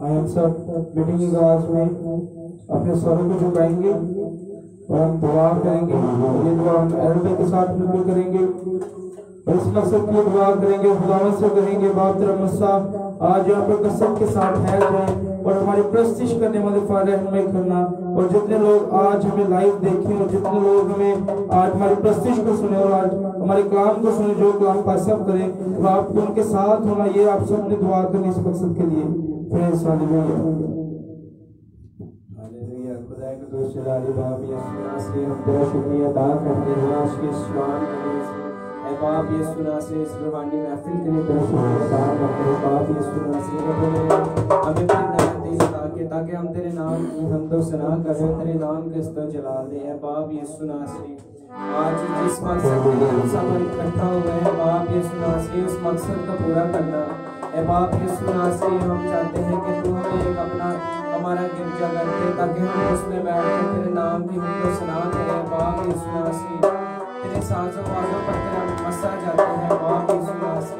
हम सब मीटिंग की आवाज़ में अपने स्वरों को झुकाएँगे और हम दुआ करेंगे। ये दुआ हम एल्डर के साथ बिल्कुल करेंगे। और इस मकसद की दुआ करेंगे, खुदावत से करेंगे। बाप तेरा मस्सा आज यहाँ पर कसरत के साथ है और हमारी प्रस्तिश करने वाले फ़ायदे हमें करना। और जितने लोग आज हमें लाइव देखें और जितने लोग हमें आज हमारी प्रस्तिश को सुने और आज हमारे कलाम को सुने, जो कलाम का करें तो आपको उनके साथ होना, ये आप सबने दुआ करनी इस मकसद के लिए। हमें नया ताकि हम तेरे नाम की हम तो सना करें तेरे नाम के स्तो जलाल दे ए बाप यीशु नासरी आज जिस मकसद के लिए हम सब इकट्ठा हुए हैं बाप यीशु नासरी उस मकसद को पूरा करना ए बाप यीशु नासरी हम चाहते हैं कि तू हमें एक अपना हमारा गिरजा कर दे ताकि हम उसमें बैठ कर तेरे नाम की हमको सुना करें बाप यीशु नासरी तेरे साजों वाजों पर तेरा मसा जाते हैं बाप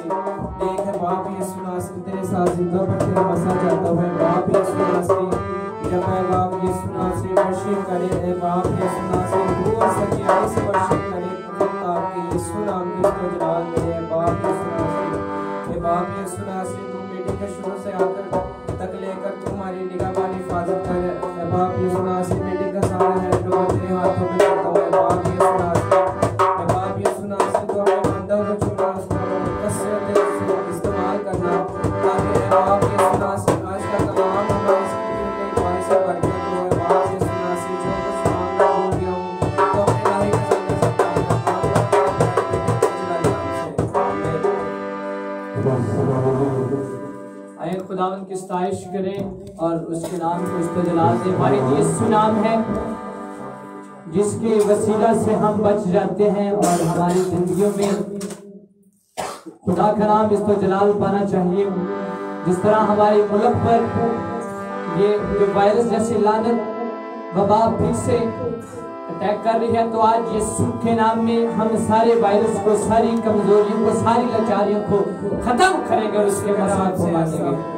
देख है बाप यीशु नासरी तेरे साजिंदों पर तेरा मसा जाता है बाप यीशु नासरी जब मैं बाप यीशु नासरी वर्शिप करे ए बाप यीशु नासरी से सच्चाई से वर्शिप करे ताकि यीशु नाम की उसको जलाल मिले बाप यीशु नासरी ये बाप यीशु नासरी तू मीटिंग के शुरू से आकर तक लेकर तू हमारी निगाह वाली हिफाजत कर ए बाप यीशु नासरी मीटिंग का सारा है जो तेरे हाथों में खुदावन की सताइश करें और उसके नाम को उसको जलाल दे। हमारे यीशु नाम है, जिसके वसीला से हम बच जाते हैं और हमारी जिंदगियों में खुदा का नाम इसको जलाल पाना चाहिए। जिस तरह हमारे मुल्क पर ये जो वायरस जैसी लानत, वबा फिर से अटैक कर रही है तो आज यीशु के नाम में हम सारे वायरस को, सारी कमजोरियों को, सारी लाचारियों को खत्म करेंगे उसके मसाक को मानेंगे।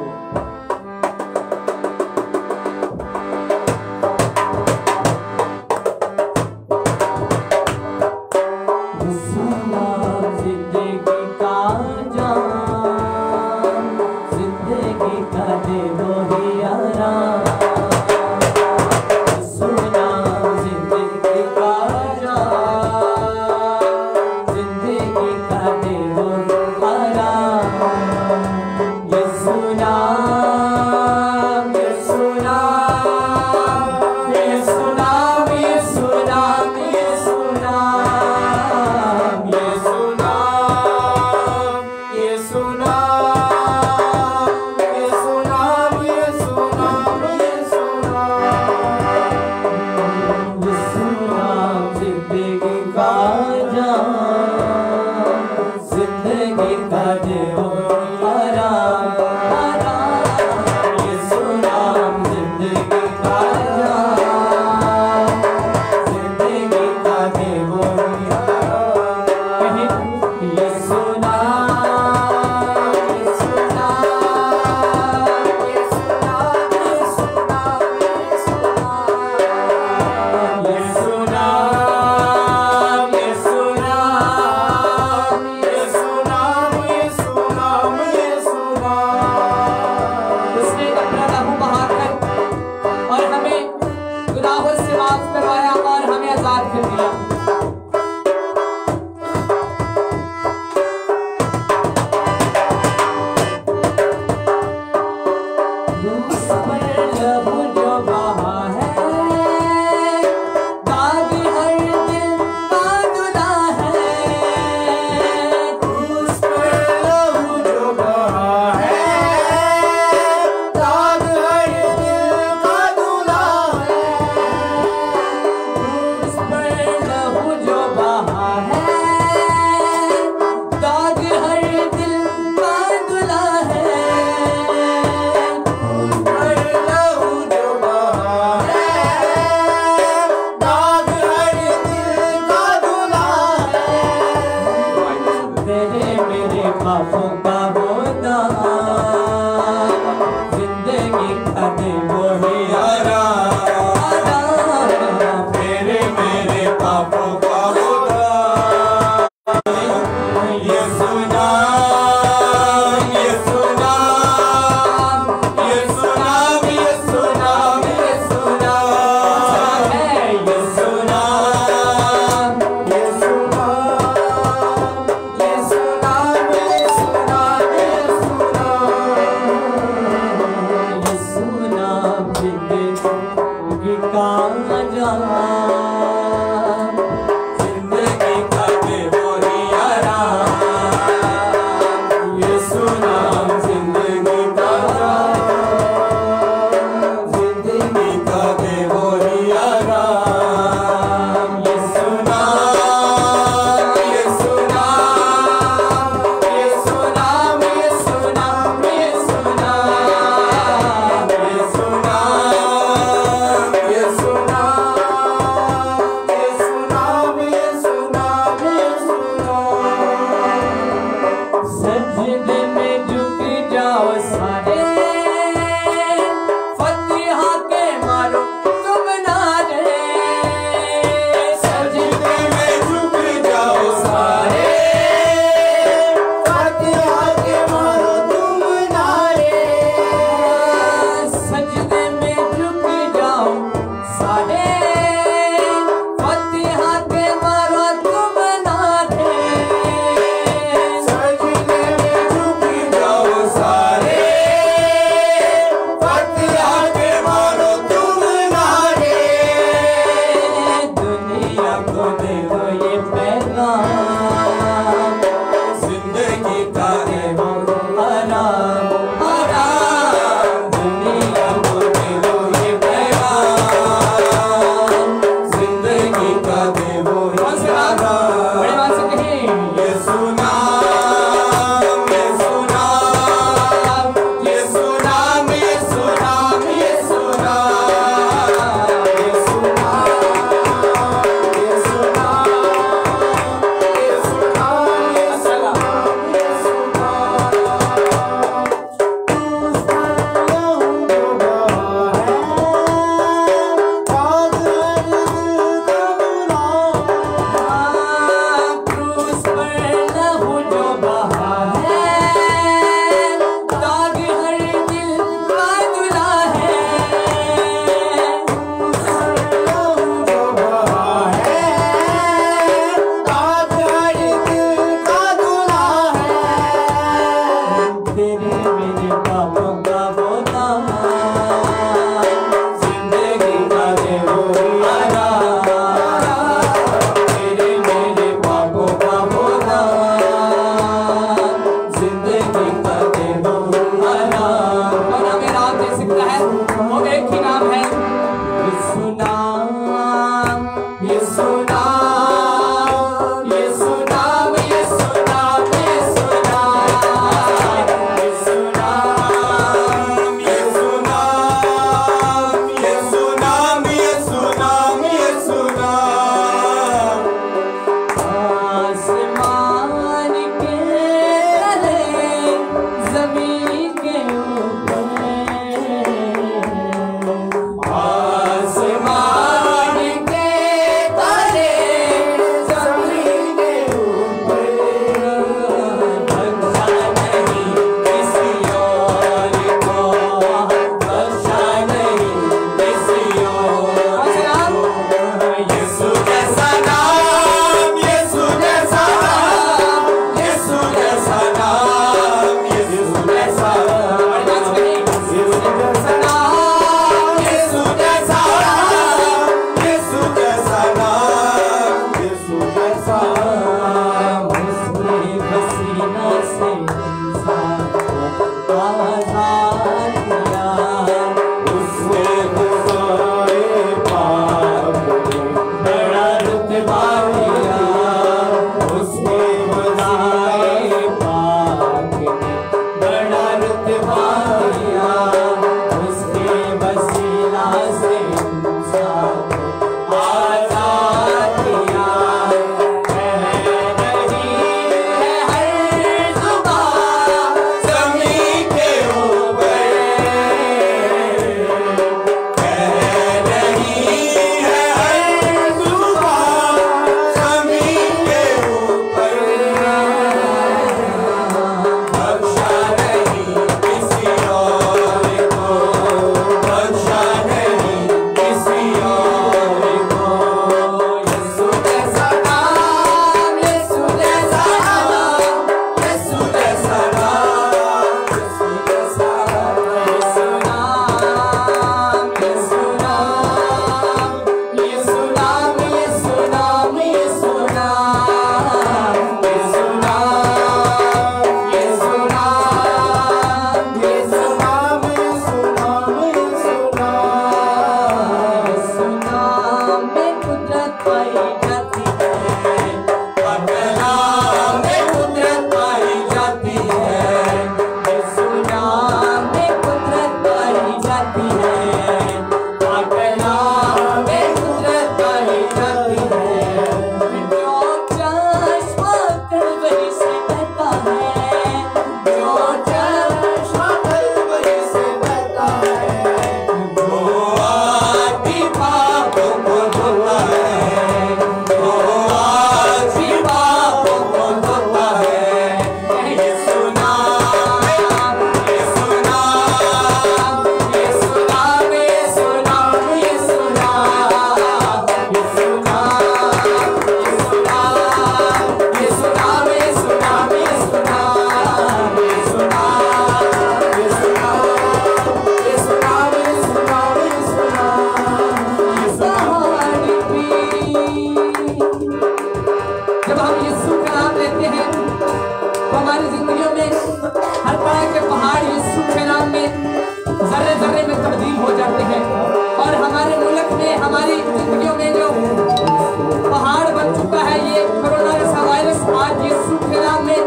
में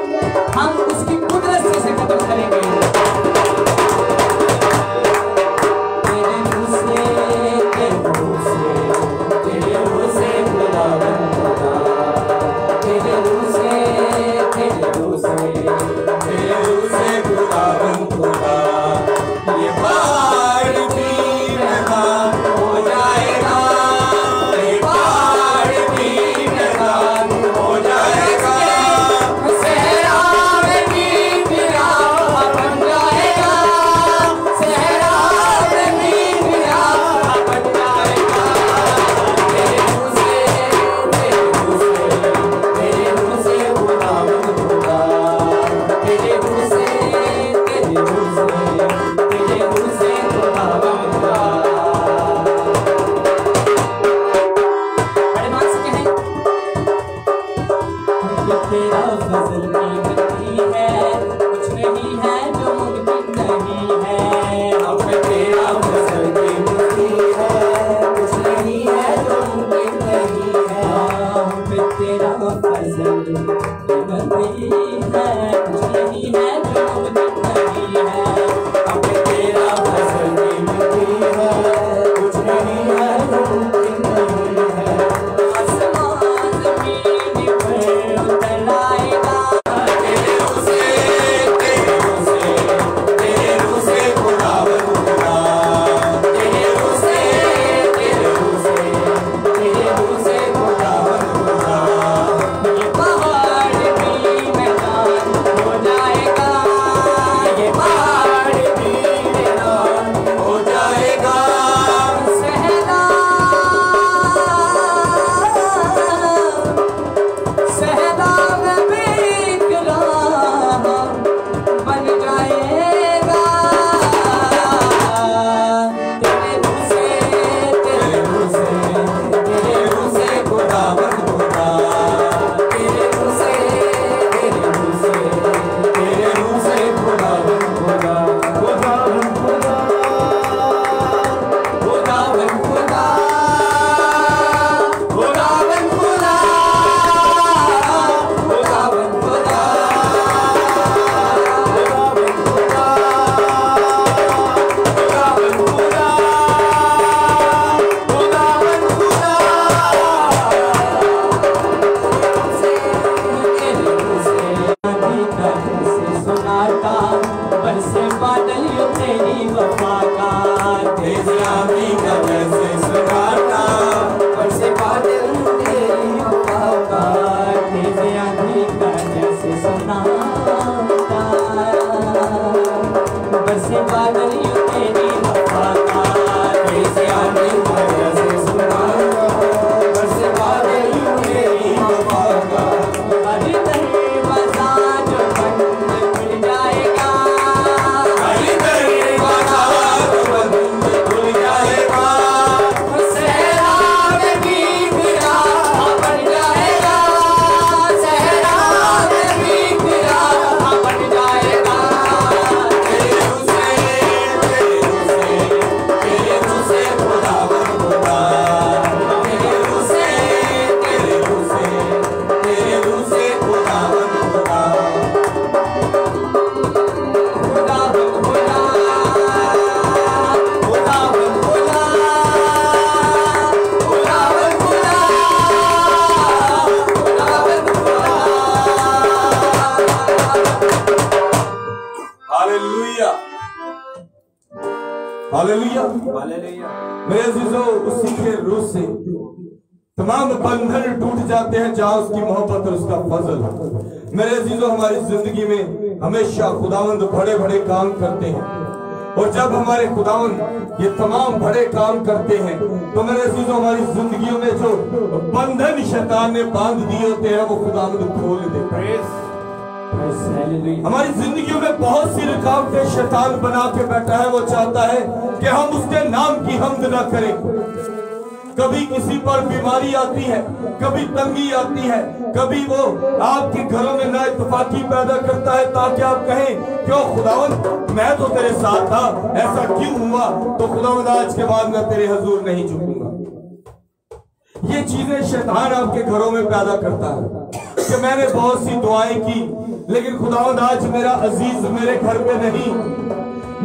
हम उसकी हमेशा खुदावंद बड़े बड़े काम करते हैं। और जब हमारे खुदावंद ये तमाम बड़े काम करते हैं तो मेरे अजीजों हमारी ज़िंदगी में जो बंधन शैतान ने बाँध दिए होते हैं वो खुदावंद खोल देता है हमारी जिंदगियों में बहुत सी रुकावटें शैतान बना के बैठा है वो चाहता है कि हम उसके नाम की हमद ना करें। कभी किसी पर बीमारी आती है कभी तंगी आती है कभी वो आपके घरों में ना इतफाकी पैदा करता है ताकि आप कहें, क्यों खुदावन मैं तो तेरे साथ था, ऐसा क्यों हुआ? तो खुदावन आज के बाद मैं तेरे हजूर नहीं झुकूँगा। ये चीज़ें शैतान आपके घरों में पैदा करता है कि मैंने बहुत सी दुआएँ की, लेकिन खुदावंद, आज मेरा अज़ीज़ मेरे घर पे नहीं।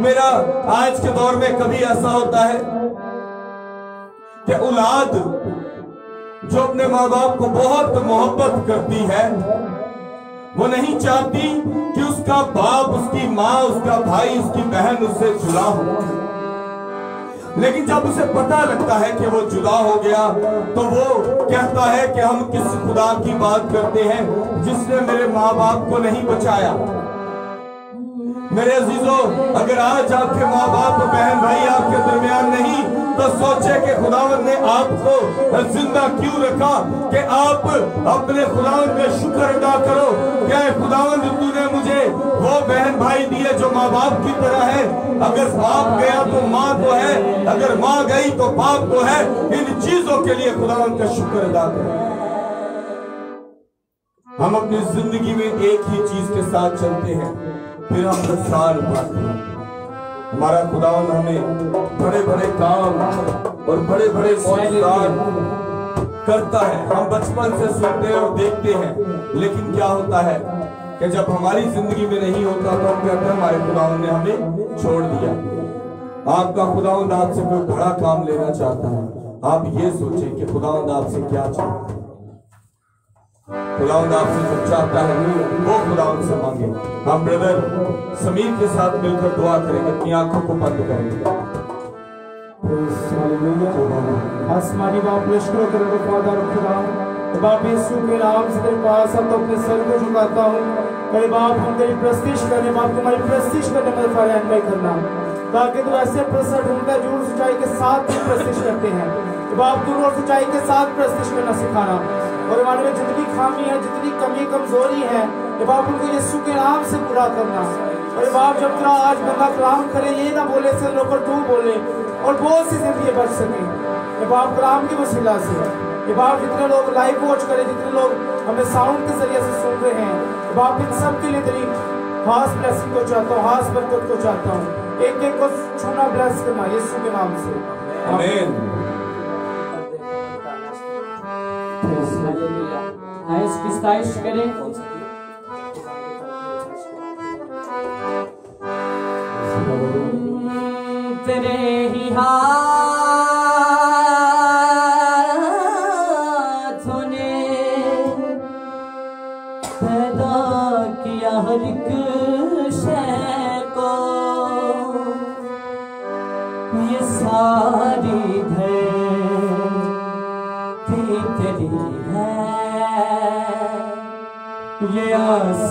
मेरा आज के दौर में कभी ऐसा होता है कि औलाद जो अपने माँ बाप को बहुत मोहब्बत करती है, वो नहीं चाहती कि उसका बाप, उसकी माँ, उसका भाई, उसकी बहन उससे जुड़ा हो। लेकिन जब उसे पता लगता है कि वो जुदा हो गया तो वो कहता है कि हम किस खुदा की बात करते हैं जिसने मेरे माँ बाप को नहीं बचाया। मेरे अजीजों, अगर आज आपके माँ बाप बहन भाई आपके दरमियान नहीं तो सोचे कि खुदावंद ने आपको ज़िंदा क्यों रखा कि आप अपने खुदावंद का शुक्र अदा करो? क्या खुदावंद तूने मुझे वो बहन भाई दिए जो माँ बाप की तरह है? अगर बाप गया तो माँ तो है, अगर माँ गई तो बाप तो है। इन चीज़ों के लिए खुदावंद का शुक्र अदा करो। हम अपनी ज़िंदगी में एक ही चीज़ के साथ चलते हैं। फिर हम नुकसान पाते हैं हमारा खुदावन हमें बड़े बड़े काम और बड़े बड़े करता है। हम बचपन से सुनते हैं और देखते हैं, लेकिन क्या होता है कि जब हमारी ज़िंदगी में नहीं होता तो हम कहते हैं, हमारे खुदावन ने हमें छोड़ दिया। आपका खुदावंद आपसे कोई बड़ा काम लेना चाहता है। आप ये सोचें कि खुदावंद आपसे क्या चाहता है। खुदावंद आपसे चाहता है वो खुदावंद से मांगे। हम ब्रदर समीर के साथ मिलकर दुआ करेंगे अपनी आँखों को बंद करेंगे आसमानी बाप, लश्करों के रब फादर खुदा तो बाप यीशु के नाम से तेरे पास अब तो अपने सर को झुकाता हूँ। मेरे बाप, हम तेरी प्रस्तिश करने बाप, तुम्हारी प्रस्तिश करने में नहीं करना। ताकि तू ऐसे प्रसर ढूंढता है जो सच्चाई के साथ प्रस्तिश करते हैं। बाप तू और सच्चाई के साथ प्रस्तिश करना सिखाना और हमारे में जितनी खामी है, जितनी कमी, कमज़ोरी है, ये बाप उनको यीशु के नाम से पूरा करना। अरे बाप जब तेरा आज बंदा कलाम करे, ये ना बोले से लोग तू बोले, और बहुत सी ज़िंदगी बच सके। ये बाप कलाम की वसीला से। ये बाप जितने लोग लाइव वॉच करें, जितने लोग हमें साउंड के ज़रिए से सुन रहे हैं, ये बाप इन सब के लिए तेरी खास ब्लेसिंग को चाहता हूँ, खास बरकत को चाहता हूँ। एक एक को छूना ब्लेस करना, यीशु के नाम से। आमीन आए इसकी स्ताइश करें तेरे ही हाथों ये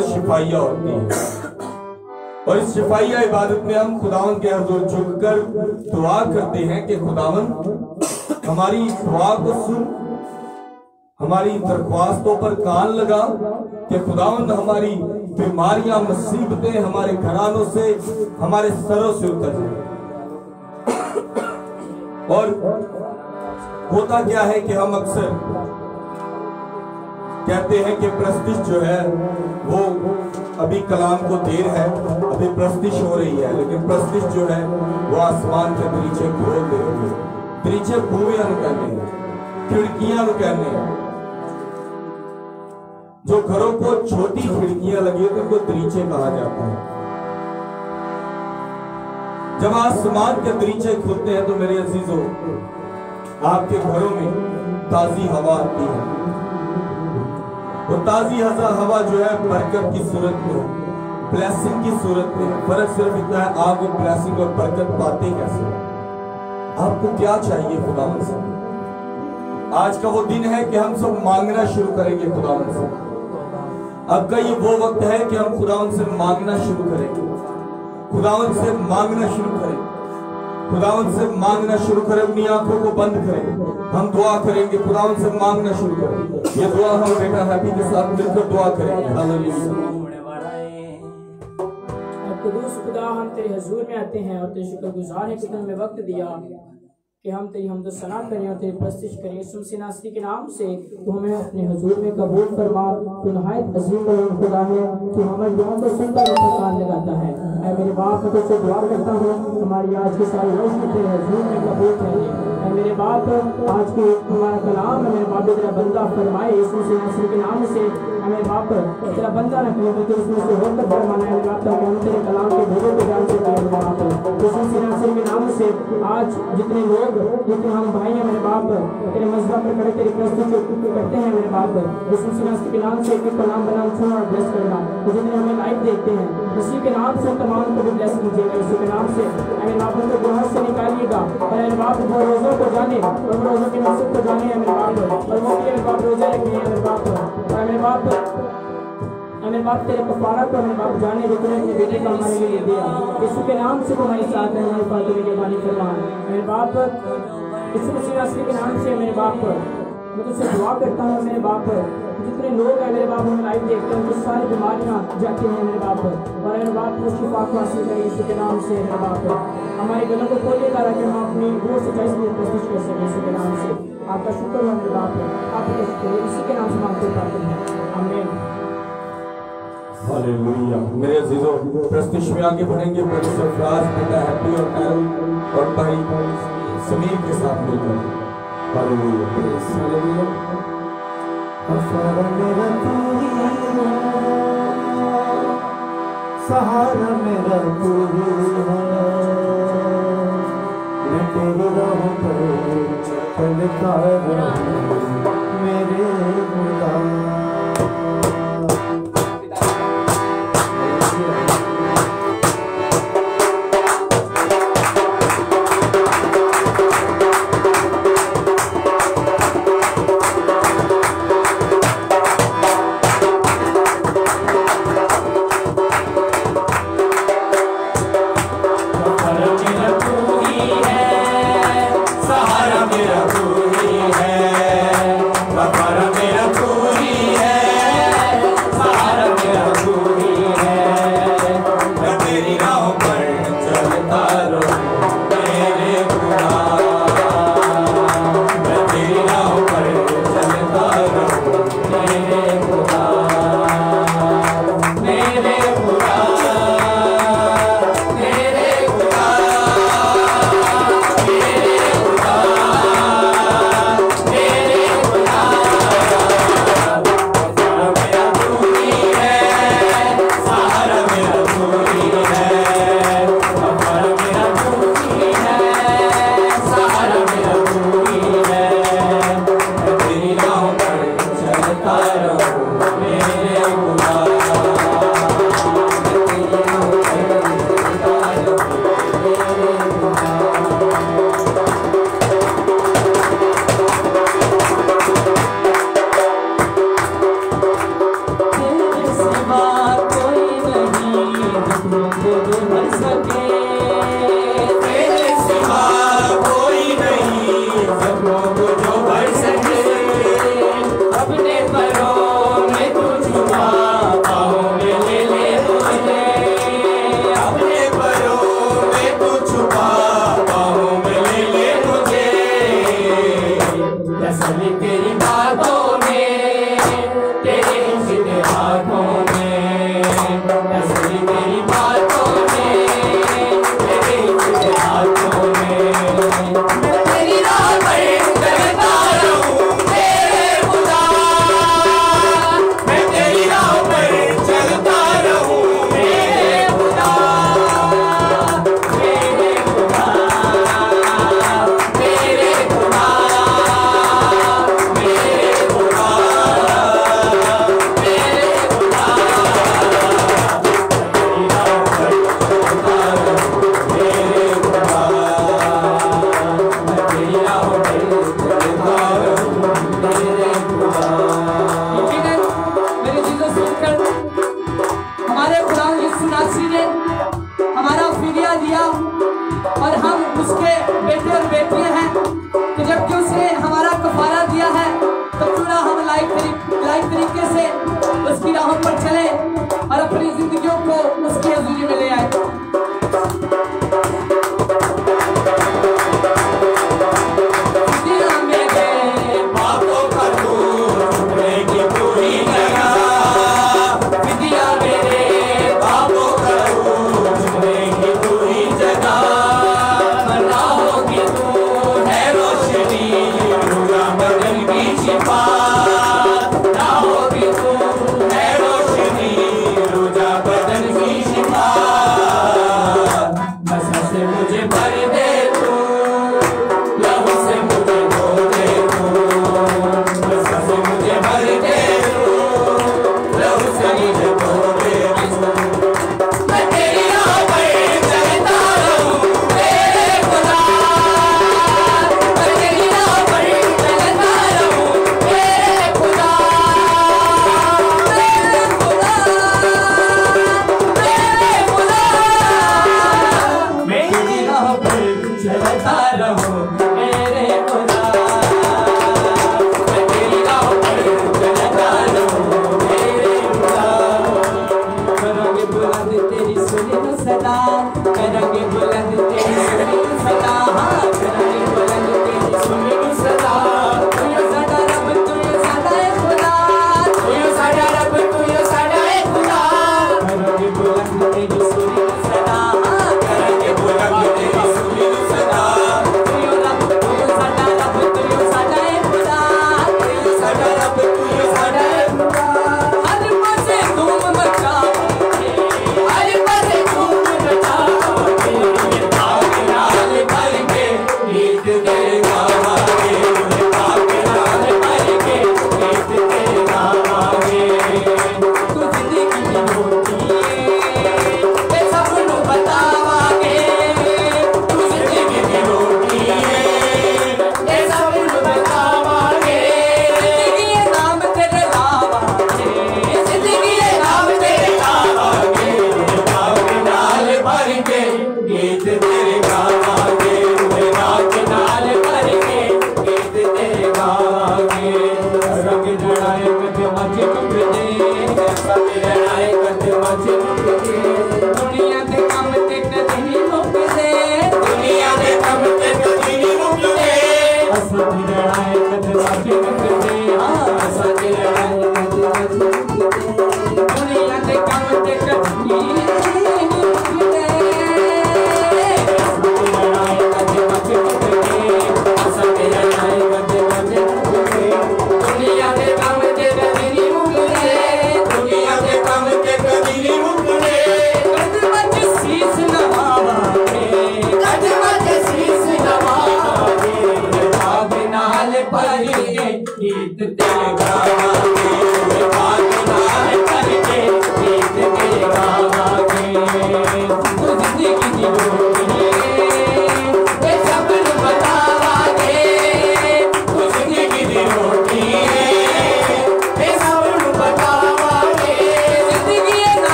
इबादत शिफाइया होती है और इस शिफाइया इबादत में हम खुदावन के हजूर झुककर दुआ करते हैं कि खुदावन, हमारी दुआ को सुन, हमारी दरख्वास्तों पर कान लगा कि खुदावन, हमारी बीमारियाँ, मुसीबतें हमारे घरानों से, हमारे सरों से उतर जाए। और होता क्या है कि हम अक्सर कहते हैं कि प्रस्तिश जो है, वो अभी कलाम को देर है, अभी प्रस्तिश हो रही है, लेकिन प्रस्तिश जो है, वो आसमान के दरीचे खोल दे दरीचे भूमिया कहने खिड़कियाँ कहने जो घरों को छोटी खिड़कियाँ लगी होती उनको दरीचे कहा जाता है। जब आसमान के दरीचे खुलते हैं तो मेरे अजीजों, आपके घरों में ताजी हवा आती है। वो ताजी हजा हवा जो है बरकत की सूरत में ब्लैसिंग की सूरत में फ़र्क सिर्फ़ इतना है, आप वो ब्लैसिंग और बरकत पाते कैसे आपको क्या चाहिए खुदावन से आज का वो दिन है कि हम सब मांगना शुरू करेंगे खुदावन से अब का ये वो वक्त है कि हम खुदावन से मांगना शुरू करेंगे। खुदावन से मांगना शुरू करें खुदावन से मांगना शुरू करें, अपनी आँखों को बंद करें। हम दुआ करेंगे खुदावन से मांगना शुरू करें। ये दुआ हम बेटा हैप्पी के साथ मिलकर दुआ अब कुदूस खुदा, हम तेरे हजूर में आते हैं और तेरे शुक्रगुजार है कि तुमने वक्त दिया। कि हम तेरी हमद सना करें और तेरी प्रस्तिश करें। यीशु मसीह के नाम से तू हमें अपने हजूर में कबूल फरमा। तू नहायत अजीम और खुदा है कि हमारी दुआ को सुनकर पर कान लगाता है। मैं मेरे बाप को तुझसे दुआ करता हूँ। हमारी आज की सारी रोशनी तेरे हजूर में कबूल करिए ऐ मेरे बाप, आज के हमारा कलाम है, मेरे बाप तेरा बंदा फरमाए। यीशु से के नाम से मेरे बाप तेरा बंदा न कहे बल्कि उसमें से होकर है मेरे बाप ताकि हम तेरे कलाम के भेदों को जान सकें मेरे बाप यीशु से नासरी के नाम से आज जितने लोग, जितने हम भाई हैं मेरे बाप, तेरे मज़हब पर खड़े, तेरी प्रस्तुति को करते हैं मेरे बाप यीशु से नासरी के नाम से एक एक नाम बनाना छूना और ब्लेस करना। तो जितने हमें लाइव देखते हैं, उसी के नाम से तमाम को भी ब्लेस कीजिएगा यीशु के नाम से मेरे बाप उनको गुनाह से निकालिएगा, और मेरे बाप वो रोजों को जाने, और रोजों की मकसद को जाने, मेरे बाप, और वो मेरे बाप रोज़े रखने हैं मेरे बाप। मेरे बाप। मेरे बाप तेरे कफारा को मेरे बाप जाने जो तूने अपने बेटे का हमारे लिए दिया। यीशु के नाम से तुम्हारी साथ है हमारे पास तुम्हें मेहरबानी फरमा मेरे बाप, यीशु मसीह के नाम से मेरे बाप मैं तुझसे दुआ करता हूँ, मेरे बाप जितने लोग हैं मेरे बाप हमें लाइव देखते हैं उनको सारी बीमारियाँ जाती हैं मेरे बाप और मेरे बाप को शिफा को हासिल करें यीशु के नाम से मेरे बाप हमारे गलों को खोलिएगा ताकि हम अपनी वो सच्चाई से प्रस्तुत कर सकें यीशु के नाम से। आपका शुक्र मेरे बाप है इसी के नाम से मांगते पाते हैं। आमीन। हालेलुया। मेरे अजीजों प्रस्तुति में आगे बढ़ेंगे। सरफराज बेटा हैप्पी और एल और भाई समीर के साथ मिलकर। हालेलुया। सहारा मेरा तू ही है। मैं तेरी राह पर चलता रहूँ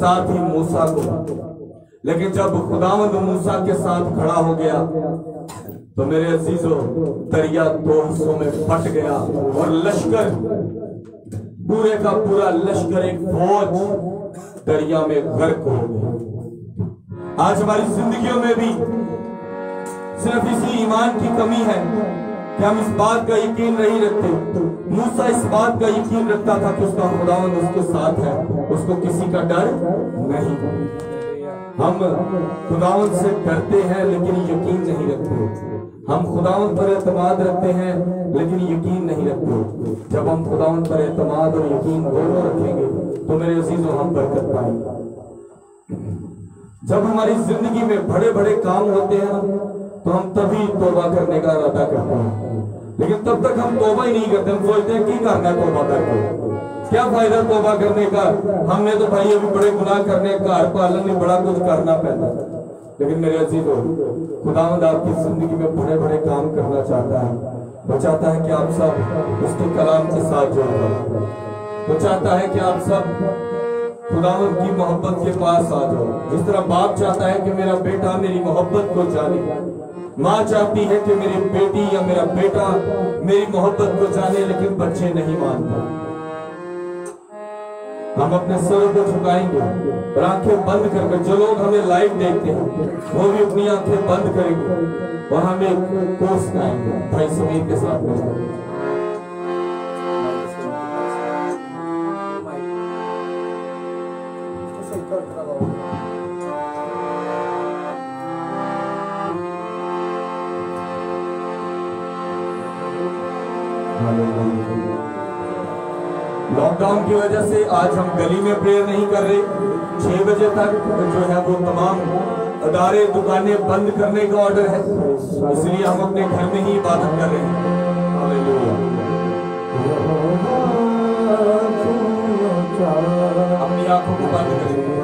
साथ ही मूसा को। लेकिन जब खुदावंद मूसा के साथ खड़ा हो गया तो मेरे अजीजों, दरिया दो हिस्सों में फट गया और लश्कर पूरे का पूरा लश्कर एक फौज दरिया में गर्क हो गया। आज हमारी जिंदगियों में भी सिर्फ़ इसी ईमान की कमी है कि हम इस बात का यकीन नहीं रखते। तो मूसा इस बात का यकीन रखता था कि उसका खुदावन उसके साथ है। उसको किसी का डर नहीं। हम खुदावन से डरते हैं, लेकिन यकीन नहीं रखते। हम खुदावन पर एतमाद रखते हैं, लेकिन यकीन नहीं रखते। जब हम खुदावन पर एतमाद और यकीन दोनों रखेंगे तो मेरे अजीजों, हम बरकत पाएँगे। जब हमारी ज़िंदगी में बड़े बड़े काम होते हैं तो हम तभी तोबा करने का इरादा करते हैं। लेकिन तब तक हम तोबा ही नहीं करते, हम सोचते हैं, की करना है तोबा करके? क्या फ़ायदा तोबा करने का? हमने तो भाई अभी बड़े गुनाह करने, घर पालन में बड़ा कुछ करना पैदा। लेकिन मेरे अजीजों, खुदावंद आपकी ज़िंदगी में बड़े बड़े काम करना चाहता है। वो चाहता है कि आप सब उसके कलाम के साथ जुड़ जाओ वो चाहता है कि आप सब खुदावंद की मोहब्बत के पास आ जाओ। जिस तरह बाप चाहता है कि मेरा बेटा मेरी मोहब्बत को जाने। माँ चाहती है कि मेरी बेटी या मेरा बेटा मेरी मोहब्बत को जाने, लेकिन बच्चे नहीं मानते। हम अपने सर को झुकाएँगे, और आँखें बंद करके, जो लोग हमें लाइव देखते हैं, वो भी अपनी आँखें बंद करेंगे और एक कोर्स गाएँगे भाई समीर के साथ मिलकर की वजह से आज हम गली में प्रेयर नहीं कर रहे। छह बजे तक जो है वो तमाम अदारे, दुकानें बंद करने का ऑर्डर है। इसलिए हम अपने घर में ही इबादत कर रहे हैं। अपनी आँखों को बंद करेंगे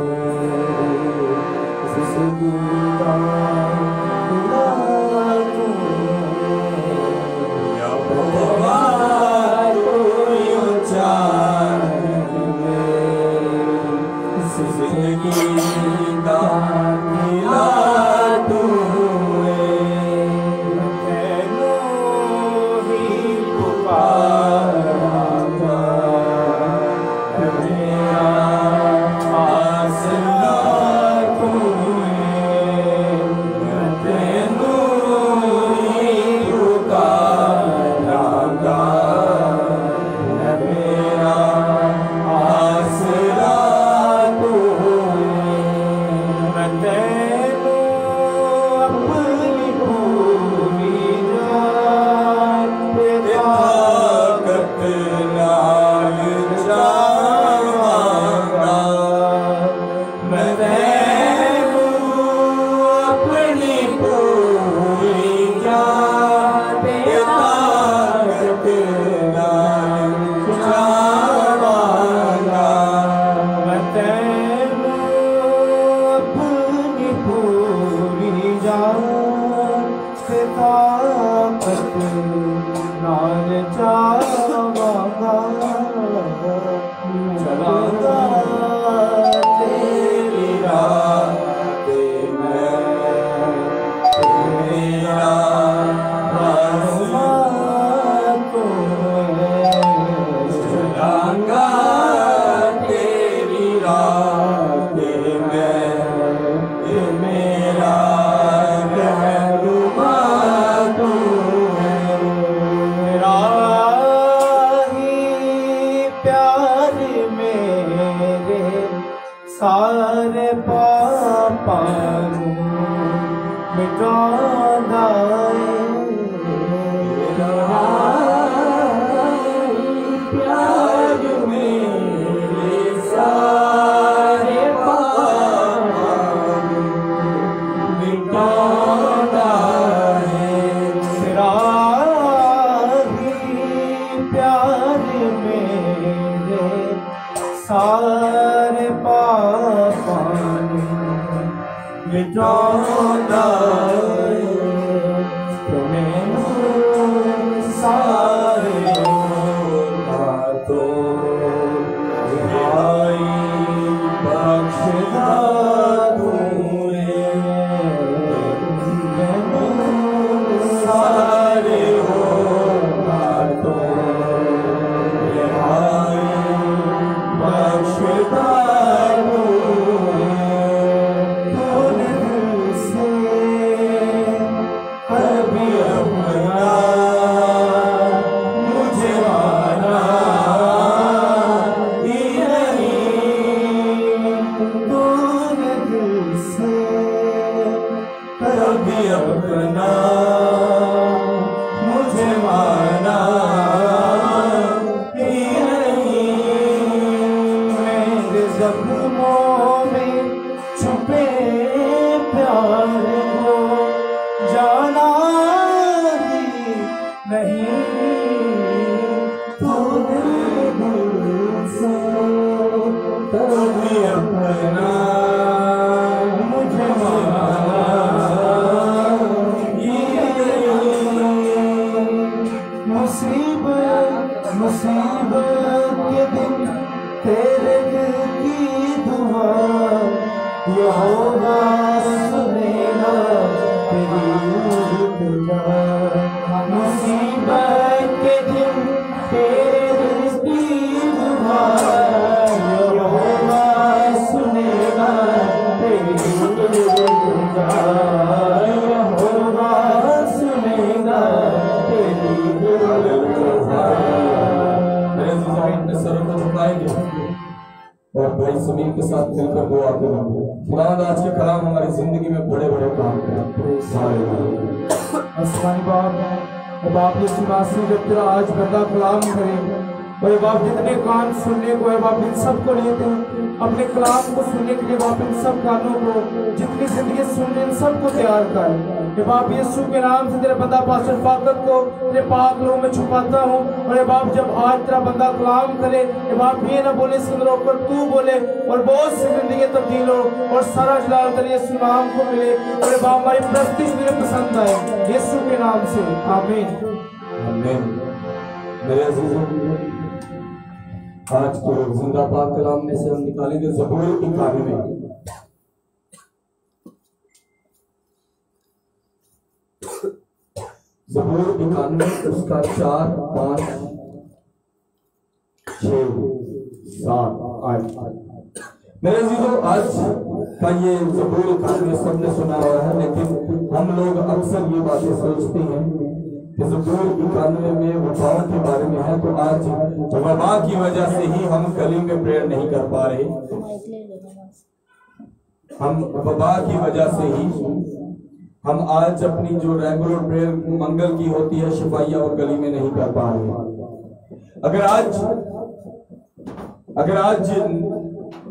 कानों को, जितनी ज़िंदगी सुनने इन सबको तैयार कर। बाप यीशु के नाम से तेरे बंदा पास्टर फाकत को तेरे पाक लोगों में छुपाता हूँ, और बाप जब आज तेरा बंदा कलाम करे ये बाप ये ना बोले अंदर होकर तू बोले, और बहुत सी ज़िंदगी तब्दील हो, और सारा जलाल तेरे यीशु नाम को मिले, और बाप हमारी प्रस्तिश तेरे पसंद आए, यीशु के नाम से। आमीन। आमीन। मेरे अजीजों, आज के ज़िंदा पाक कलाम में से हम निकालेंगे जबूर इक्यानवे जबूर इक्यानवे उसका चार पाँच छ सात आठ। मेरे अजीजों आज का ये जबूर इक्यानवे सबने सुना हुआ है, लेकिन हम लोग अक्सर ये बातें सोचते हैं कि जबूर इक्यानवे में वबाओं के बारे में है तो आज वबा की वजह से ही हम गली में प्रेयर नहीं कर पा रहे। हम वबा की वजह से ही हम आज अपनी जो रेगुलर प्रेयर मंगल की होती है, शिफाइया और गली में नहीं कर पा रहे अगर आज अगर आज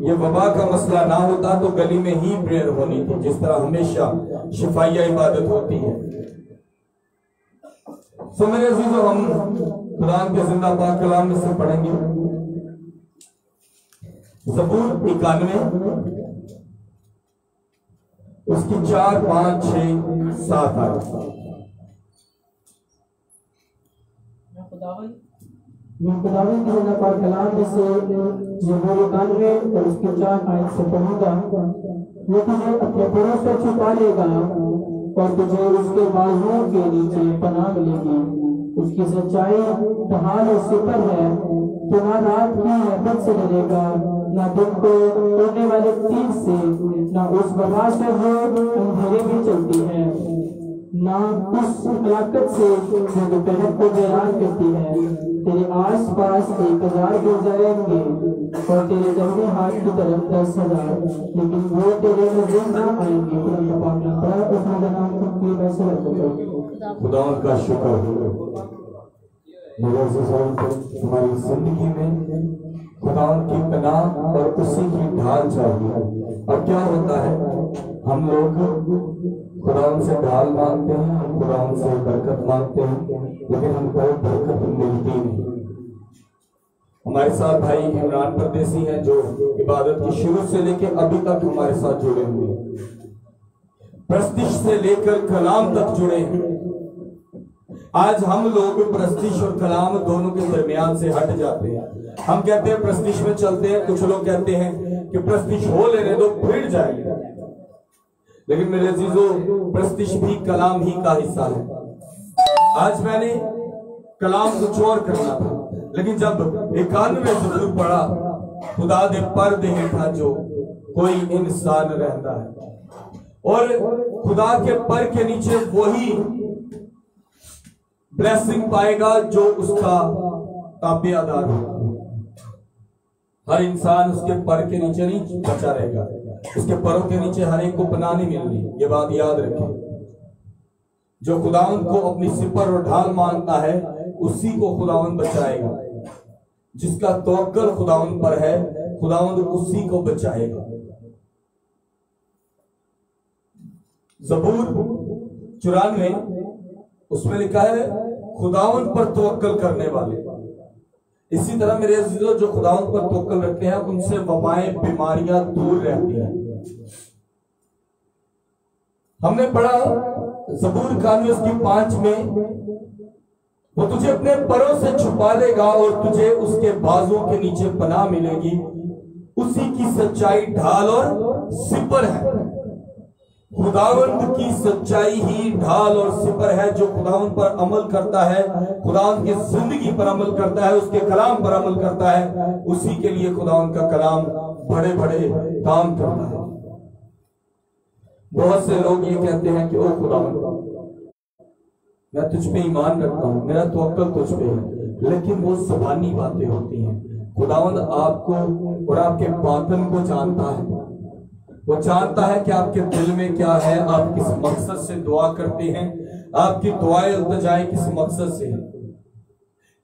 ये वबा का मसला ना होता तो गली में ही प्रेयर होनी थी, जिस तरह हमेशा शिफाइया इबादत होती है। सो मेरे अजीजों, हम कुरान के ज़िंदा पाक कलाम में से पढ़ेंगे। जबूर इक्यानवे उसकी चार पाँच छ सात मैं में उसके चार आयत से पढ़ूँगा। वो तुझे अपने पुरों से छुपा लेगा और तुझे उसके बाजुओं के नीचे पनाह मिलेगी। उसकी सच्चाई ढाल और सिपर है तो ना रात की रहमत से डरेगा ना दिन को उड़ने वाले तीर से, ना उस वबा से जो अंधेरे में चलती है। ना उस हलाकत से जो दोपहर को बैरान करती है। तेरे आस पास एक हज़ार गिर जाएँगे और तेरे दाहिने हाथ की तरफ़ दस हज़ार। लेकिन वो तेरे नज़र ना आएँगे। खुदा का शुक्र हमारी ज़िंदगी में खुदा की पनाह और उसी की ढाल चाहिए। और क्या होता है? हम लोग खुदा से ढाल मांगते हैं, हम खुदा से बरकत मांगते हैं, लेकिन हमको बरकत मिलती नहीं। हमारे साथ भाई इमरान परदेसी हैं जो इबादत की शुरू से लेकर अभी तक हमारे साथ जुड़े हुए हैं। प्रस्तिश से लेकर कलाम तक जुड़े हैं। आज हम लोग प्रस्तिश और कलाम दोनों के दरमियान से हट जाते हैं। हम कहते हैं प्रस्तिश में चलते हैं, कुछ लोग कहते हैं कि प्रस्तिश हो लेने दो फिर जाएगा। लेकिन मेरे अजीजों प्रस्तिश भी कलाम ही का हिस्सा है। आज मैंने कलाम कुछ और करना था, लेकिन जब इक्यानवे ज़रूर पढ़ा, खुदा दे पर दे हेठा जो कोई इंसान रहता है। और खुदा के पर के नीचे वही ब्लेसिंग पाएगा जो उसका ताबेदार होगा हर इंसान उसके पर के नीचे नहीं बचा रहेगा। उसके परों के नीचे हर एक को पनाह नहीं मिल रही ये बात याद रखें। जो खुदावन को अपनी सिपर और ढाल मानता है, उसी को खुदावन बचाएगा। जिसका तवक्कल खुदावन पर है खुदावन उसी को बचाएगा। जबूर चुरानवे, उसमें लिखा है खुदावन पर तवक्कल करने वाले। इसी तरह मेरे अजीजों, जो खुदावन पर तवक्कल रखते हैं, उनसे वबाएँ, बीमारियाँ दूर रहती हैं। हमने पढ़ा जबूर खानवे उसकी पाँच में, वो तुझे अपने परों से छुपा लेगा और तुझे उसके बाजों के नीचे पनाह मिलेगी। उसी की सच्चाई ढाल और सिपर है। खुदावंद की सच्चाई ही ढाल और सिपर है जो खुदावंद पर अमल करता है, खुदावंद की ज़िंदगी पर अमल करता है, उसके कलाम पर अमल करता है, उसी के लिए खुदावंद का कलाम बड़े बड़े काम करता है। बहुत से लोग ये कहते हैं कि, ओ खुदावंद, मैं तुझ पे ईमान रखता हूँ, मेरा तवक्कल तुझ पे है, लेकिन वो जबानी बातें होती हैं। खुदावंद आपको और आपके बातन को जानता है वो जानता है कि आपके दिल में क्या है, आप किस मकसद से दुआ करते हैं, आपकी दुआएँ उल्टजाएँ किस मकसद से है।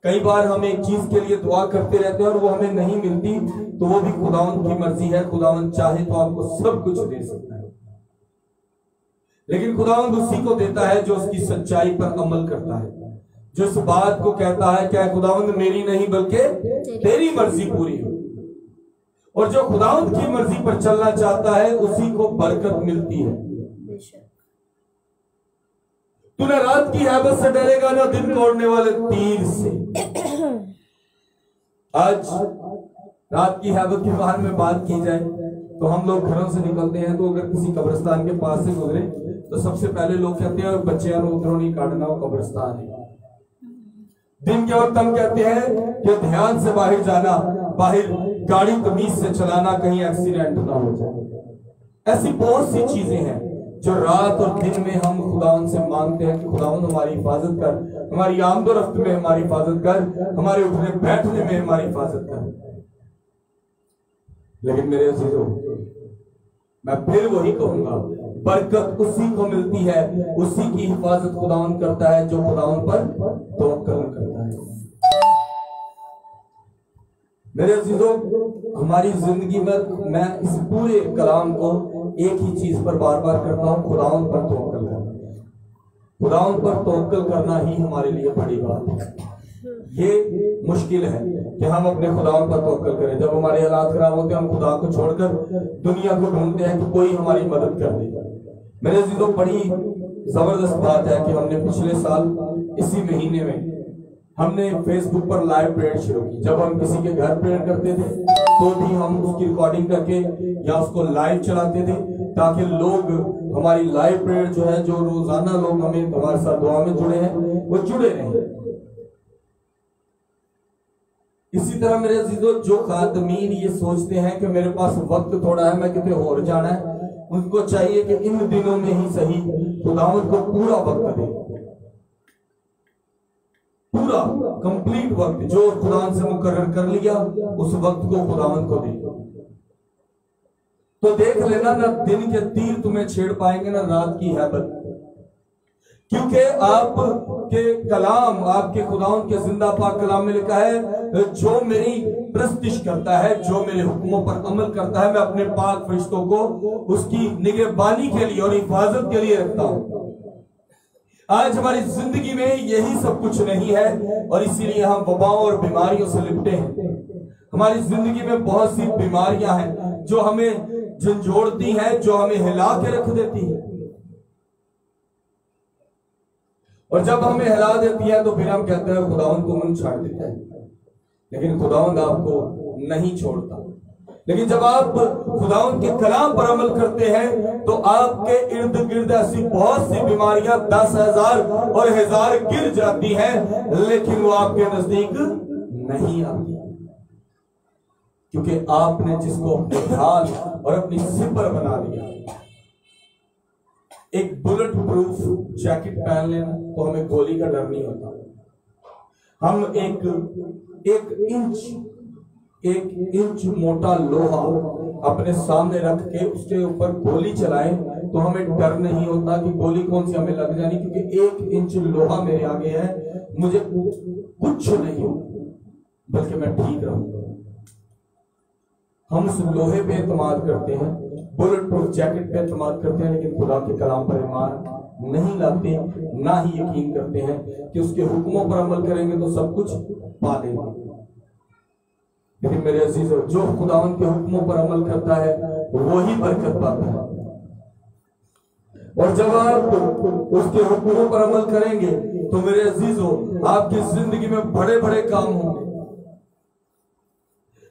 कई बार हम एक चीज़ के लिए दुआ करते रहते हैं और वो हमें नहीं मिलती तो वो भी खुदावन की मर्ज़ी है खुदावन चाहे तो आपको सब कुछ दे सकता है। लेकिन खुदावन उसी को देता है जो उसकी सच्चाई पर अमल करता है, जो इस बात को कहता है क्या खुदावंद मेरी नहीं, बल्कि तेरी मर्ज़ी पूरी हो। और जो खुदावंद की मर्ज़ी पर चलना चाहता है उसी को बरकत मिलती है। तू न रात की हैबत से डरेगा ना दिन तोड़ने वाले तीर से। आज रात की हैबत के बारे में बात की जाए तो हम लोग घरों से निकलते हैं तो अगर किसी कब्रिस्तान के पास से गुजरे तो सबसे पहले लोग कहते हैं बच्चे यार उधरों नहीं काटना वो कब्रिस्तान है। दिन के वक्त हम कहते हैं कि ध्यान से बाहर जाना बाहर गाड़ी तमीज से चलाना, कहीं एक्सीडेंट ना हो जाए। ऐसी बहुत सी चीज़ें हैं जो रात और दिन में हम खुदावन से मांगते हैं कि खुदावन हमारी हिफाजत कर, हमारी आमदोरफ्त में हमारी हिफाजत कर, हमारे उठने बैठने में हमारी हिफाजत कर। लेकिन मेरे अजीजों, मैं फिर वही कहूँगा, बरकत उसी को मिलती है, उसी की हिफाजत खुदावन करता है जो खुदावन पर तवक्कल करता मेरे अजीजों, हमारी ज़िंदगी में मैं इस पूरे कलाम को एक ही चीज़ पर बार बार करता हूँ खुदावन पर तवक्कल करना। पर तवक्कल करना ही हमारे लिए बड़ी बात है। ये मुश्किल है कि हम अपने खुदावन पर तोकल करें। जब हमारे हालात खराब होते हैं, हम खुदा को छोड़कर दुनिया को ढूंढते हैं कि कोई हमारी मदद कर दे। मेरे जीजों बड़ी ज़बरदस्त बात है कि हमने पिछले साल, इसी महीने में हमने फेसबुक पर लाइव प्रेयर शुरू की। जब हम किसी के घर प्रेयर करते थे तो भी हम उसकी रिकॉर्डिंग करके या उसको लाइव चलाते थे, ताकि लोग, हमारी लाइव प्रेयर जो है, जो रोज़ाना लोग हमें, हमारे साथ दुआ में जुड़े हैं, वो जुड़े रहे। इसी तरह मेरे अजीजों, जो खातमीन ये सोचते हैं कि मेरे पास वक्त थोड़ा है, मैं कितने और जाना है, उनको चाहिए कि इन दिनों में ही सही खुदावत को पूरा वक्त दे। पूरा कंप्लीट वक्त जो खुदा से मुकर कर लिया, उस वक्त को खुदावंत को दे। तो देख लेना ना दिन के तीर तुम्हें छेड़ पाएँगे ना रात की हैबत। क्योंकि आप के कलाम, आपके खुदाउन के ज़िंदा पाक कलाम में लिखा है, जो मेरी प्रस्तिश करता है, जो मेरे हुक्मों पर अमल करता है, मैं अपने पाक फरिश्तों को उसकी निगहबानी के लिए और हिफाजत के लिए रखता हूँ। आज हमारी ज़िंदगी में यही सब कुछ नहीं है और इसीलिए हम वबाओं और बीमारियों से लिपटे हैं। हमारी ज़िंदगी में बहुत सी बीमारियाँ हैं जो हमें झंझोड़ती हैं, जो हमें हिला के रख देती है। और जब हमें हिला देती है तो फिर हम कहते हैं खुदावन को मन छाड़ देता है। लेकिन खुदावंद आपको नहीं छोड़ता। लेकिन जब आप खुदावन के कलाम पर अमल करते हैं तो आपके इर्द गिर्द ऐसी बहुत सी बीमारियाँ दस हज़ार और हज़ार गिर जाती हैं, लेकिन वो आपके नज़दीक नहीं आती। क्योंकि आपने जिसको अपने ढाल और अपनी सिपर बना लिया। एक बुलेट प्रूफ जैकेट पहन लेना तो हमें गोली का डर नहीं होता। हम एक एक इंच एक इंच मोटा लोहा अपने सामने रख के उसके ऊपर गोली चलाएँ तो हमें डर नहीं होता कि गोली कौन सी हमें लग जानी, क्योंकि एक इंच लोहा मेरे आगे है, मुझे कुछ नहीं हो बल्कि मैं ठीक रहूँगा। हम उस लोहे पे एतमाद करते हैं, बुलेट प्रूफ जैकेट पे एतमाद करते हैं, लेकिन खुदा के कलाम पर ईमान नहीं लाते, ना ही यकीन करते हैं कि उसके हुक्मों पर अमल करेंगे तो सब कुछ पा लेंगे लेकिन मेरे अजीजों, जो खुदावन के हुक्मों पर अमल करता है वो ही बरकत पाता है। और जब आप उसके हुक्मों पर अमल करेंगे तो मेरे अजीजों, आपकी ज़िंदगी में बड़े बड़े काम होंगे।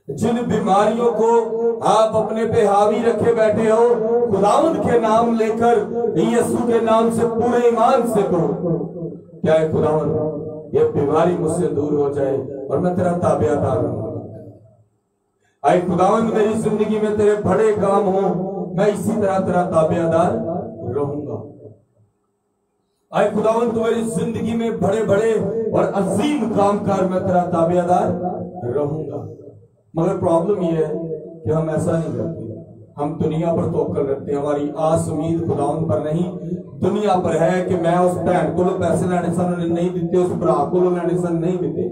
जिन बीमारियों को आप अपने पे हावी रखे बैठे हो खुदावंद के नाम लेकर, यीशु के नाम से पूरे ईमान से करो क्या है खुदावंद ये बीमारी मुझसे दूर हो जाए और मैं तेरा ताबियादार रहूँगा आए खुदावन मेरी ज़िंदगी में तेरे बड़े काम हो। मैं इसी तरह तेरा ताबियादार रहूँगा। आए खुदावंद, तू मेरी ज़िंदगी में बड़े बड़े और अजीम काम कर मैं तेरा ताबियादार रहूँगा। मगर प्रॉब्लम यह है कि हम ऐसा नहीं करते। हम दुनिया पर तोकल रखते हैं। हमारी आस, उम्मीद खुदावन पर नहीं। दुनिया पर है कि मैं उस भैन को पैसे लेने सन नहीं दिते, उस भरा को लेने सन नहीं दिते।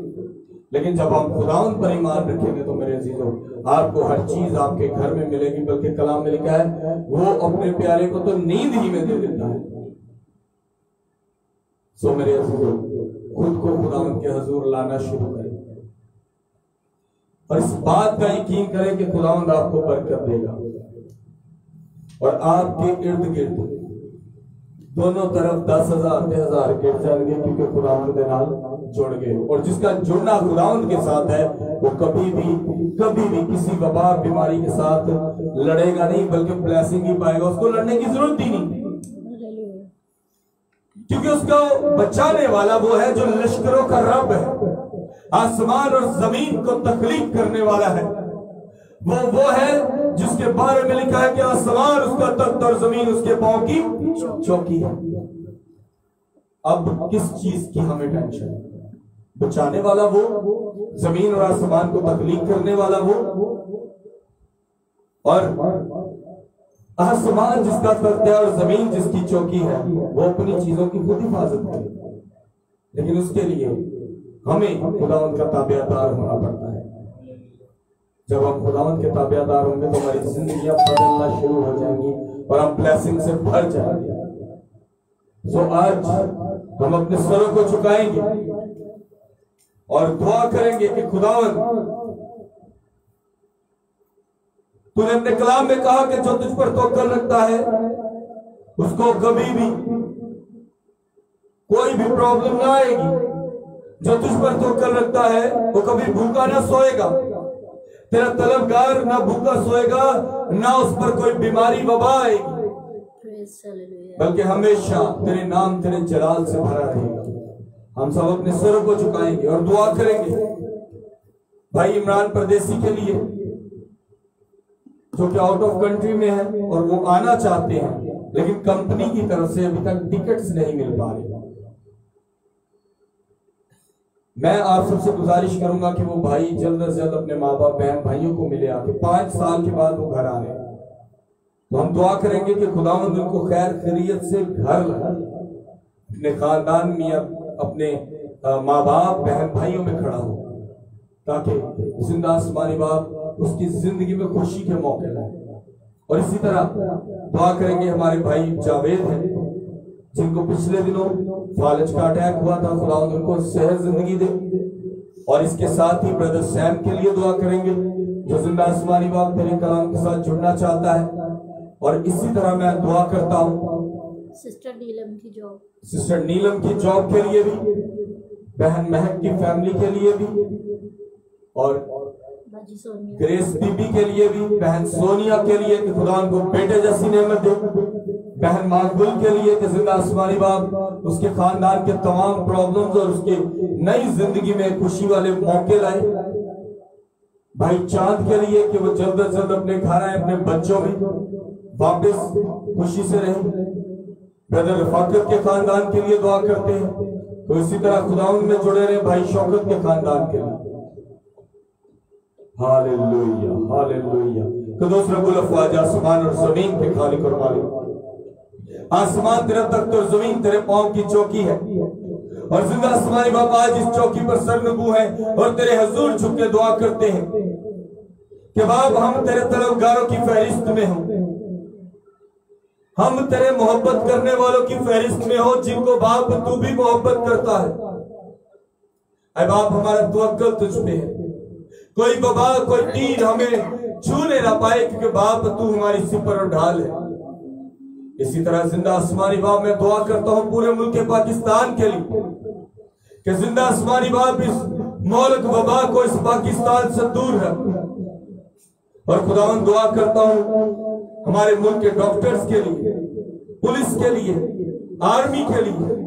लेकिन जब आप खुदावन पर ईमान रखेंगे तो मेरे अजीजों, आपको हर चीज़ आपके घर में मिलेगी, बल्कि कलाम में लिखा है, वो अपने प्यारे को तो नींद ही में दे देता है। सो मेरे अजीजों, खुद को खुदावन के हजूर लाना शुरू करें। और इस बात का यकीन करें कि खुदावंद आपको बरकत देगा। और आपके इर्द गिर्द दोनों तरफ़ दस हज़ार हज़ार गिर जाएँगे क्योंकि खुदावंद के नाल जुड़ गए और जिसका जुड़ना खुदावंद के साथ है, वो कभी भी कभी भी किसी वबा, बीमारी के साथ लड़ेगा नहीं, बल्कि ब्लेसिंग ही पाएगा। उसको लड़ने की ज़रूरत ही नहीं। क्योंकि उसको बचाने वाला वो है जो लश्करों का रब है। आसमान और ज़मीन को तकलीफ़ करने वाला है। वो वो है जिसके बारे में लिखा है कि आसमान उसका तख्त और ज़मीन उसके पाँव की चौकी है। अब किस चीज़ की हमें टेंशन है? बचाने वाला वो, ज़मीन और आसमान को तकलीफ़ करने वाला वो, और आसमान जिसका तख्त है और ज़मीन जिसकी चौकी है, वो अपनी चीज़ों की खुद हिफाजत करे। लेकिन उसके लिए हमें खुदावंत का ताबियादार होना पड़ता है। जब हम खुदावंत के ताबियादार होंगे तो हमारी ज़िंदगी बदलना शुरू हो जाएँगी और हम ब्लैसिंग से भर जाएँगे। सो आज हम अपने स्वरों को झुकाएँगे और दुआ करेंगे कि खुदावन तूने अपने कलाम में कहा कि जो तुझ पर तोकल रखता है उसको कभी भी कोई भी प्रॉब्लम ना आएगी। जो तुझ पर तोकल रखता है वो कभी भूखा ना सोएगा। तेरा तलबगार ना भूखा सोएगा ना उस पर कोई बीमारी वबा आएगी। बल्कि हमेशा तेरे नाम तेरे जलाल से भरा रहेगा। हम सब अपने सरों को झुकाएँगे और दुआ करेंगे। भाई इमरान परदेसी के लिए, जो कि आउट ऑफ़ कंट्री में है और वो आना चाहते हैं, लेकिन कंपनी की तरफ़ से अभी तक टिकट्स नहीं मिल पा रहे। मैं आप सबसे गुजारिश करूँगा कि वो भाई जल्द से जल्द अपने माँ बाप बहन भाइयों को मिले आके। पाँच साल के बाद वो घर आ रहे। तो हम दुआ करेंगे कि खुदावंद उनको खैर खरीत से घर अपने खानदान में अपने माँ बाप बहन भाइयों में खड़ा हो, ताकि ज़िंदा आसमानी बाप उसकी ज़िंदगी में खुशी के मौके लाए। और इसी तरह दुआ करेंगे हमारे भाई जावेद हैं, जिनको पिछले दिनों फालज का अटैक हुआ था खुदा उनको सेहत ज़िंदगी दे। और इसके साथ ही ब्रदर सैम के लिए दुआ करेंगे, जो ज़िंदा आसमानी बाप तेरे कलाम के साथ जुड़ना चाहता है। और इसी तरह मैं दुआ करता हूँ सिस्टर नीलम की जॉब सिस्टर नीलम की जॉब के लिए भी बहन महक की फैमिली के लिए भी और ग्रेस बीबी के लिए भी बहन सोनिया के लिए कि खुदा उनको बेटे जैसी नेमत दे बहन माकबुल के लिए कि ज़िंदा आसमानी बाप उसके खानदान के तमाम प्रॉब्लम्स और उसके नई ज़िंदगी में खुशी वाले मौके लाए। भाई चाँद के लिए कि वो जल्द अज जल्द अपने घर आए अपने बच्चों में वापस खुशी से रहे। ब्रदर रफाकत के खानदान के लिए दुआ करते हैं। तो इसी तरह खुदाउन में जुड़े रहे भाई शौकत के खानदान के लिए। तो अफवाज, आसमान और ज़मीन के खालिक और मालिक आसमान तेरा तख्त और ज़मीन तेरे पाँव की चौकी है। और ज़िंदा आसमानी बाप आज इस चौकी पर सरनगू है और तेरे हजूर झुक के दुआ करते हैं कि बाप हम तेरे की फहरिस्त में हों। हम तेरे मोहब्बत करने वालों की फहरिस्त में हो, जिनको बाप तू भी मोहब्बत करता है। अरे बाप हमारा तवक्कल तुझ पे है। कोई बबा, कोई तीर हमें छूने ना पाए, क्योंकि बाप तू हमारी सिपर और ढाल है। इसी तरह ज़िंदा आसमानी बाप, मैं दुआ करता हूँ पूरे मुल्क पाकिस्तान के लिए, कि ज़िंदा आसमानी बाप इस मौलक वबा को इस पाकिस्तान से दूर रख। और खुदावन दुआ करता हूँ हमारे मुल्क के डॉक्टर्स के लिए, पुलिस के लिए, आर्मी के लिए,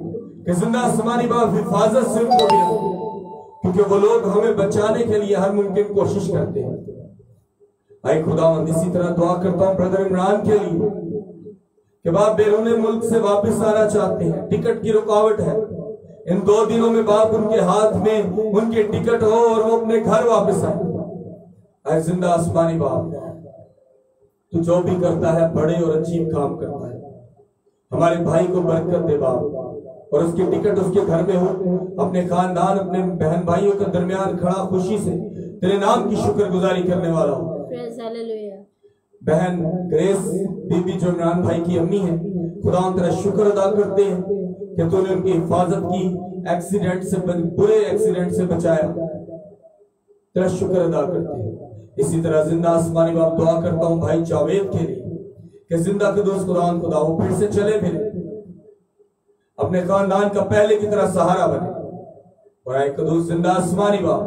कि ज़िंदा आसमानी बाप हिफाजत से उनको भी रखे। क्योंकि वो लोग हमें बचाने के लिए हर मुमकिन कोशिश करते हैं। आई खुदावंद, इसी तरह दुआ करता हूँ ब्रदर इमरान के लिए, कि बाप बैरून मुल्क से वापस आना चाहते हैं। टिकट की रुकावट है। इन दो दिनों में बाप उनके हाथ में उनके टिकट हो और वो अपने घर वापस आए। ज़िंदा आसमानी बाप तू जो भी करता है बड़े और अजीब काम करता है। हमारे भाई को बरकत दे बाप। और उसकी टिकट उसके घर में हो अपने खानदान अपने बहन भाइयों के दरमियान खड़ा खुशी से तेरे नाम की शुक्रगुजारी करने वाला हो। बहन ग्रेस बीबी जो इमरान भाई की अम्मी है खुदा तेरा शुक्र अदा करते हैं कि तूने उनकी हिफाजत की एक्सीडेंट से बुरे एक्सीडेंट से बचाया। तेरा शुक्र अदा करते हैं। इसी तरह ज़िंदा आसमानी बाप दुआ करता हूँ भाई जावेद के लिए कि ज़िंदा कदूस कुरान खुदा वो फिर से चले फिरे। अपने खानदान का पहले की तरह सहारा बने। और कदूस ज़िंदा आसमानी बाप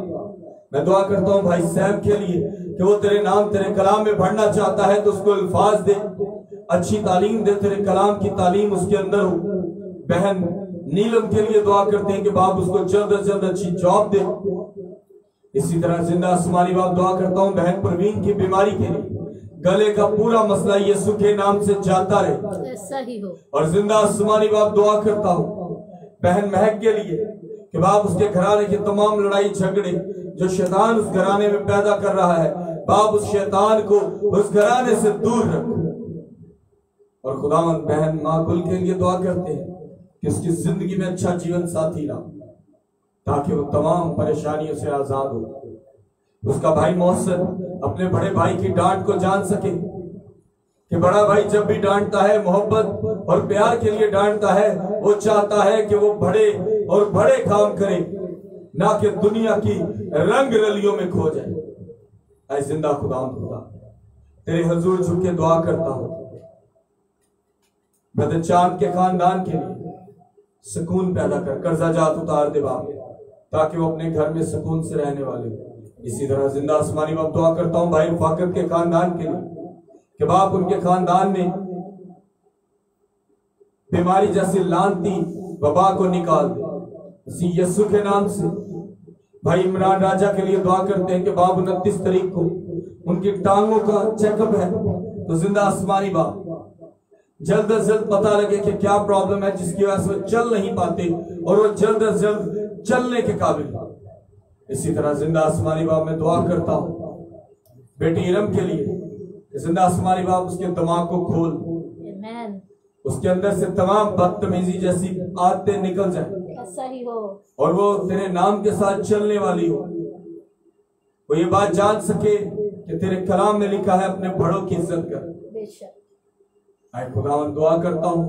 मैं दुआ करता हूँ भाई सैम के लिए कि वो तेरे नाम, तेरे कलाम में भरना चाहता है तो उसको अल्फाज दे, अच्छी तालीम दे, तेरे कलाम की तालीम उसके अंदर हो। बहन, नीलम के लिए दुआ करते हैं कि बाप उसको जल्द अज जल्द अच्छी जॉब दे। इसी तरह ज़िंदा आसमानी बाप दुआ करता हूँ बहन परवीन की बीमारी के लिए। गले का पूरा मसला ये सुखे नाम से जाता रहे। ऐसा ही हो। और ज़िंदा आसमानी बाप दुआ करता हूँ बहन महक के लिए कि बाप उसके घराने की तमाम लड़ाई झगड़े जो शैतान उस घराने में पैदा कर रहा है बाप उस शैतान को उस घराने से दूर रख। और खुदावन बहन माँ कुल के लिए दुआ करते हैं कि उसकी ज़िंदगी में अच्छा जीवन साथी ला ताकि वो तमाम परेशानियों से आज़ाद हो। उसका भाई मोहसिन अपने बड़े भाई की डांट को जान सके कि बड़ा भाई जब भी डांटता है, मोहब्बत और प्यार के लिए डांटता है, वो चाहता है कि वो बड़े और बड़े काम करे, ना कि दुनिया की रंग रलियों में खो जाए। ऐ ज़िंदा खुदा खुदा, तेरे हजूर झुक के दुआ करता हूँ। ब्रदर चाँद के खानदान के लिए सुकून पैदा कर, कर्जा जात उतार दे बाप। ताकि वो अपने घर में सुकून से रहने वाले इसी तरह ज़िंदा आसमानी बाप दुआ करता हूँ भाई फाकत के खानदान के लिए, कि बाप उनके खानदान में बीमारी जैसी लानती वबा को निकाल दे। इसी यस्सु के नाम से भाई इमरान राजा के लिए दुआ करते हैं कि बाप उनतीस तारीख को उनकी टांगों का चेकअप है। तो ज़िंदा आसमानी बाप, जल्द अज जल्द पता लगे कि क्या प्रॉब्लम है, जिसकी वजह से वो चल नहीं पाते और वो जल्द अज जल्द चलने के काबिल। इसी तरह ज़िंदा आसमानी बाप में दुआ करता हूँ। बेटी इरम के लिए ज़िंदा आसमानी बाप उसके दिमाग को खोल। उसके अंदर से तमाम बदतमीजी जैसी आदतें निकल जाए। ऐसा ही। हो और वो तेरे नाम के साथ चलने वाली हो। वो ये बात जान सके कि तेरे कलाम में लिखा है अपने बड़ों की इज़्ज़त कर। आए खुदावन दुआ करता हूँ।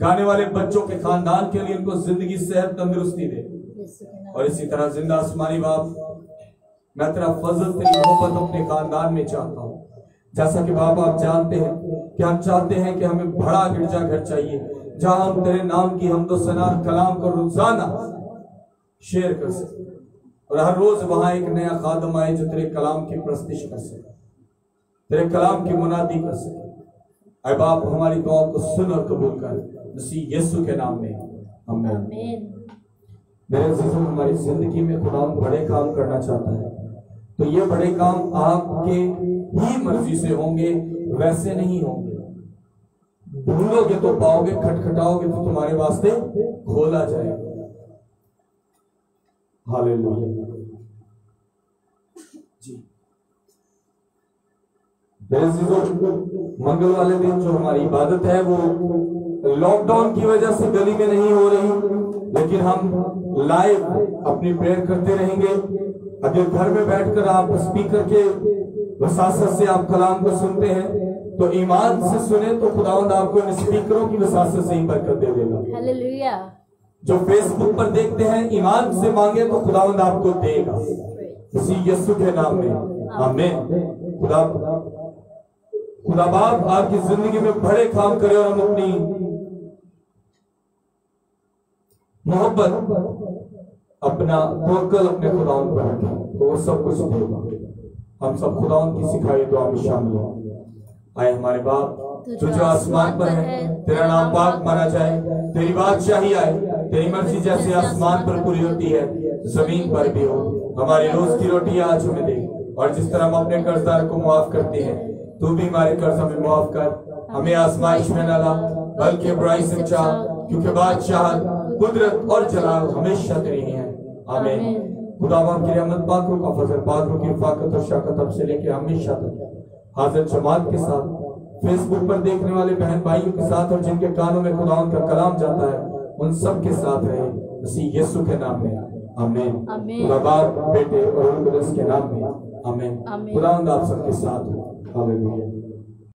गाने वाले बच्चों के खानदान के लिए उनको ज़िंदगी सेहत तंदुरुस्ती दे। और इसी तरह ज़िंदा आसमानी बाप, मैं तेरा फजल, तेरी मोहब्बत अपने खानदान में चाहता हूँ। जैसा कि बाप, आप जानते हैं कि हम चाहते हैं कि हमें बड़ा गिरजा घर चाहिए, जहाँ हम तेरे नाम की हम तो सना कलाम को रोज़ाना शेयर कर सके और हर रोज वहाँ एक नया खादम आए जो तेरे कलाम की प्रस्तिश कर सके, तेरे कलाम की मुनादी कर सके। अय बाप, हमारी दुआ को सुन और कबूल कर। मसीह यीशु के नाम में। आमीन। मेरे अजीजों, हमारी ज़िंदगी में खुदा बड़े काम करना चाहता है। तो ये बड़े काम आपके ही मर्ज़ी से होंगे, वैसे नहीं होंगे। ढूंढोगे तो पाओगे, खटखटाओगे तो तुम्हारे वास्ते खोला जाएगा। जी। मंगल वाले दिन जो हमारी इबादत है, वो लॉकडाउन की वजह से गली में नहीं हो रही, लेकिन हम लाइव अपनी प्रेयर करते रहेंगे। अगर घर में बैठकर आप स्पीकर के वसासत से आप कलाम को सुनते हैं तो ईमान से सुने तो खुदावंद आपको इन स्पीकरों की वसासत से ही बरकत दे देगा। जो फेसबुक पर देखते हैं ईमान से मांगे तो खुदावंद आपको देगा। इसी यीशु के नाम में। आमीन। खुदा खुदा बाप आपकी ज़िंदगी में बड़े काम करे और हम अपनी मोहब्बत अपना तवक्कल अपने खुदावन पर रखें तो वो सब कुछ देगा हम सब खुदावन की सिखाई दुआ में शामिल हैं। आए हमारे बाप तू जो आसमान पर है तेरा नाम पाक माना जाए तेरी बादशाही आए तेरी मर्ज़ी जैसे आसमान पर पूरी होती है ज़मीन पर भी हो। हमारी रोज की रोटी आज हमें दे और जिस तरह हम अपने कर्जदार को माफ़ करते हैं तू भी हमारे कर्ज हमें माफ़ कर। हमें आसमाइश में न ला बल्कि बुराई से बचा क्योंकि बादशाह कुदरत और जलाल हमेशा तेरी है। आमीन खुदा बाप की रहमत पाकों का फजल पाकों की और शकत अब से लेके हमेशा तक। हाजिर जमात के साथ फेसबुक पर देखने वाले बहन भाइयों के साथ और जिनके कानों में खुदा का कलाम जाता है उन सब के साथ रहे। इसी यीशु के नाम में। आमीन। खुदा बाप बेटे और के नाम में। आमीन आमीन। खुदा आप सबके साथ हो। हालेलुया